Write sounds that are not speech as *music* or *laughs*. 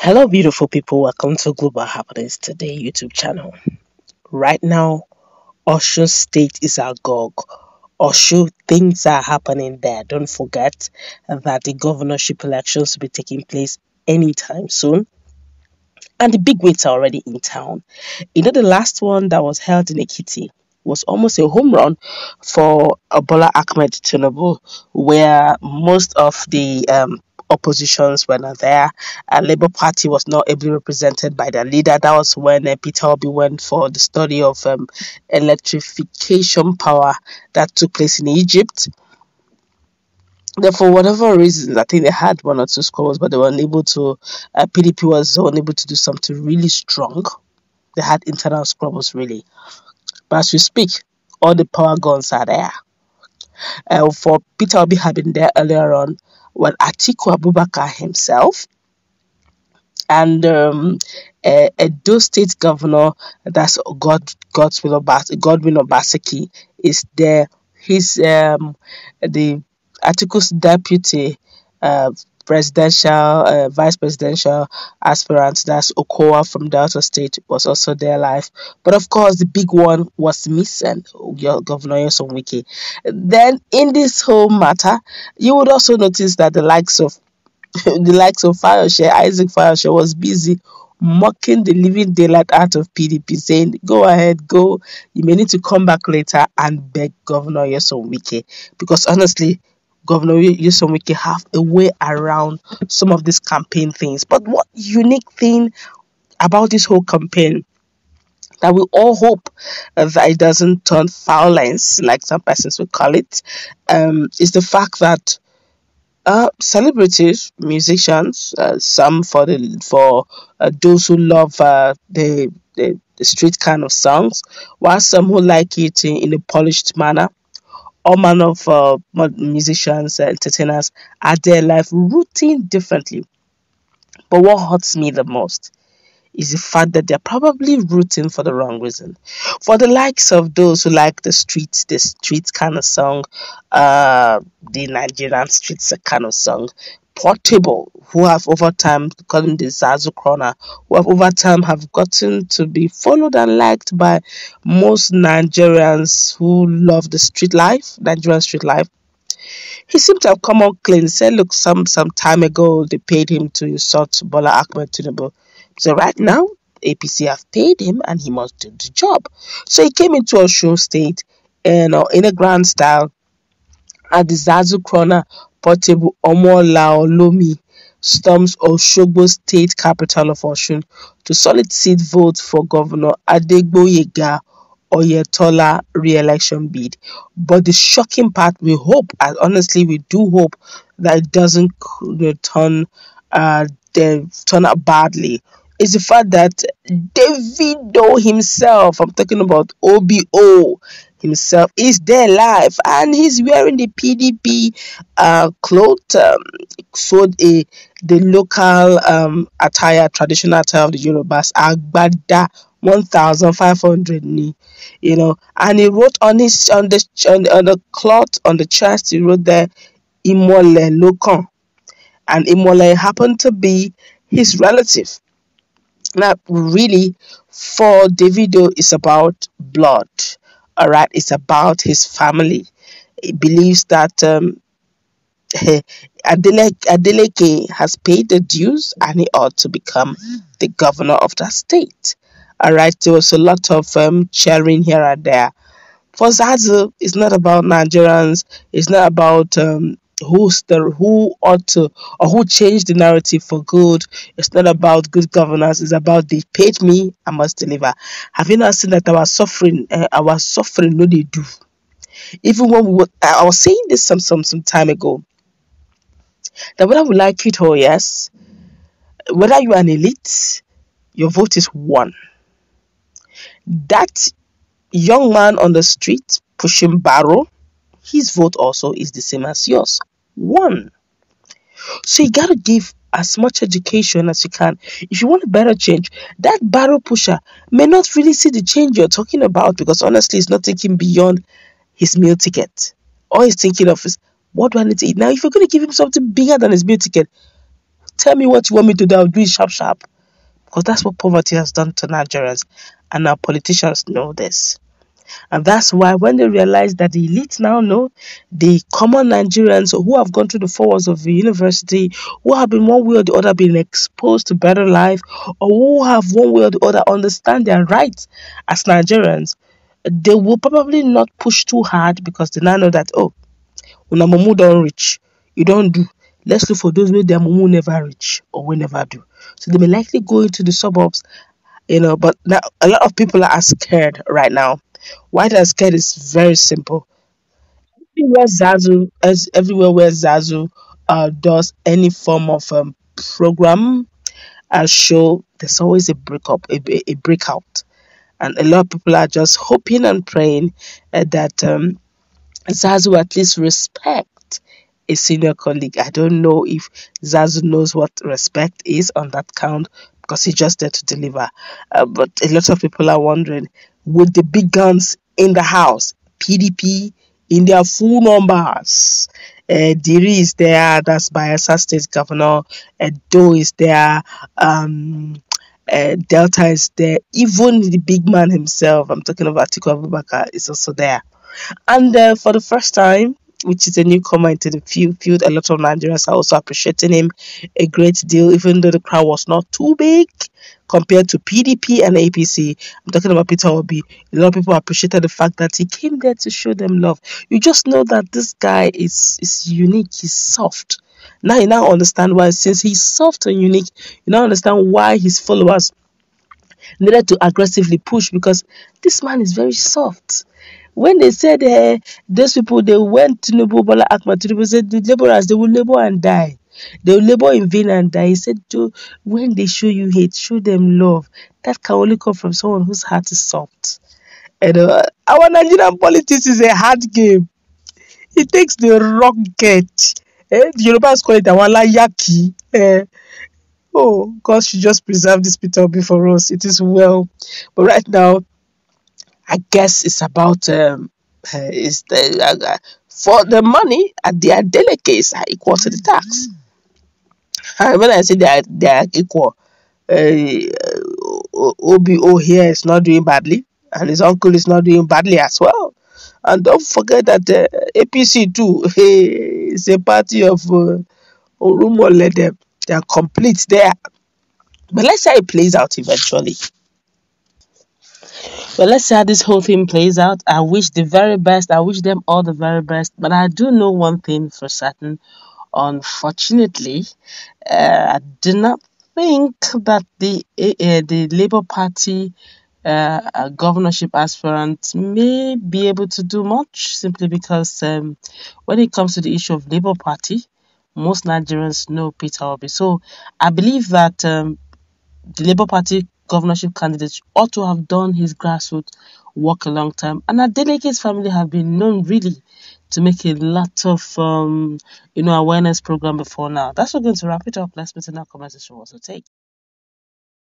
Hello, beautiful people. Welcome to Global Happenings Today YouTube channel. Right now, Osun State is agog. Osho things are happening there. Don't forget that the governorship elections will be taking place anytime soon. And the big weights are already in town. You know, the last one that was held in Ekiti was almost a home run for Bola Ahmed Tinubu, where most of the um, oppositions were not there. And Labour Party was not ably represented by their leader. That was when uh, Peter Obi went for the study of um, electrification power that took place in Egypt. Therefore, whatever reasons, I think they had one or two scores, but they were unable to. Uh, PDP was unable to do something really strong. They had internal squabbles, really. But as we speak, all the power guns are there. Uh, for Peter Obi been there earlier on when Atiku Abubakar himself and um, a, a State Governor, that's God Godwin Obas Godwin Obaseki, is there. He's um, the Atiku's deputy uh, presidential, uh, vice presidential aspirant, that's Okowa from Delta State, was also there live. But of course, the big one was missing, Governor Nyesom Wike. Then, in this whole matter, you would also notice that the likes of *laughs* the likes of Fayose, Isaac Fayose, was busy mocking the living daylight out of PDP, saying, Go ahead, go. You may need to come back later and beg Governor Nyesom Wike. Because honestly, Governor Nyesom Wike have a way around some of these campaign things. But what unique thing about this whole campaign that we all hope that it doesn't turn foul lines, like some persons would call it, um, is the fact that uh, celebrities, musicians, uh, some for the for uh, those who love uh, the, the, the street kind of songs, while some who like it in, in a polished manner, all manner of uh, musicians, entertainers are their life rooting differently. But what hurts me the most is the fact that they're probably rooting for the wrong reason. For the likes of those who like the streets, the street kind of song, uh, the Nigerian streets kind of song, Portable, who have over time, calling the Zazuu Crooner, who have over time have gotten to be followed and liked by most Nigerians who love the street life, Nigerian street life. He seemed to have come out clean. Said, look, some some time ago they paid him to insult Bola Ahmed Tinubu. So right now, APC have paid him and he must do the job. So he came into a show state and uh, in a grand style at the Zazuu Crooner Portable Omola Olomi storms Oshogbo state capital of Oshun to solicit votes for Governor Adegboyega Oyetola re-election bid. But the shocking part, we hope, and honestly, we do hope that it doesn't turn uh, turn out badly. Is the fact that Davido himself, I'm talking about OBO, himself is there live and he's wearing the PDP uh, cloth, um, so a the local um, attire, traditional attire of the Yorubas, Agbada 1500 ni, you know, and he wrote on his on the on, on the cloth on the chest, he wrote there Imole Lokan, and Imole happened to be his relative. Now, really, for Davido, it's about blood all right it's about his family he believes that um, *laughs* Adeleke, Adeleke has paid the dues and he ought to become the governor of that state. All right, there was a lot of um, cheering here and there. For Zazuu, it's not about Nigerians. It's not about um, who's the who ought to or who changed the narrative for good. It's not about good governance. It's about they paid me, I must deliver. Have you not seen that our suffering, uh, our suffering, no they do. Even when we were, I was saying this some some some time ago. That whether we like it or yes, whether you are an elite, your vote is one. That young man on the street pushing barrow his vote also is the same as yours. One. So you gotta give as much education as you can. If you want a better change, that barrel pusher may not really see the change you're talking about because honestly, he's not thinking beyond his meal ticket. All he's thinking of is, what do I need to eat? Now, if you're going to give him something bigger than his meal ticket, Tell me what you want me to do. I'll do it sharp, sharp. Because that's what poverty has done to Nigerians. And our politicians know this. And that's why when they realize that the elite now know the common Nigerians who have gone through the four walls of the university, who have been one way or the other been exposed to better life, or who have one way or the other understand their rights as Nigerians, they will probably not push too hard because they now know that, oh, when a mumu don't reach, you don't do. Let's look for those where their mumu never reach or will never do. So they may likely go into the suburbs, you know, but now a lot of people are scared right now why they're scared is very simple. Everywhere Zazuu, as everywhere where Zazuu uh, does any form of um, program a show, there's always a breakup, a, a breakout, and a lot of people are just hoping and praying uh, that um, Zazuu at least respect a senior colleague. I don't know if Zazuu knows what respect is on that count because he's just there to deliver. Uh, but a lot of people are wondering with the big guns in the house. PDP in their full numbers. Uh, Diri is there, that's Bayelsa State Governor. Edo is there. Um, uh, Delta is there. Even the big man himself, I'm talking about Atiku Abubakar, is also there. And uh, for the first time, which is a newcomer into the field, a lot of Nigerians are also appreciating him a great deal, even though the crowd was not too big compared to PDP and APC. I'm talking about Peter Obi. A lot of people appreciated the fact that he came there to show them love. You just know that this guy is is unique. He's soft. Now you now understand why, since he's soft and unique, you now understand why his followers needed to aggressively push because this man is very soft. When they said uh, those people they went to Nubu Bola Ahmed Tinubu said the laborers they will labor and die. They will labor in vain and die. He said, when they show you hate, show them love. That can only come from someone whose heart is soft. And uh, our Nigerian politics is a hard game. It takes the rocket. Eh? The Yorubas call it Awala Yaki. Eh? Oh, God should just preserve this Peter Obi for us. It is well. But right now, I guess it's about um, uh, is the uh, for the money at their delegates are equal to the tax. And when I say they are, they are equal, uh, OBO here is not doing badly, and his uncle is not doing badly as well. And don't forget that uh, APC too hey, *laughs* is a party of uh, Orumo let them. They are complete there. But let's say it plays out eventually. But let's see how this whole thing plays out. I wish the very best. I wish them all the very best. But I do know one thing for certain. Unfortunately, uh, I do not think that the uh, the Labour Party uh, governorship aspirant may be able to do much simply because um, when it comes to the issue of Labour Party, most Nigerians know Peter Obi. So I believe that um, the Labour Party governorship candidate ought to have done his grassroots work a long time. And Adeleke's family have been known really to make a lot of um, you know awareness program before now. That's what we're going to wrap it up. Let's put in our comment section. Also take.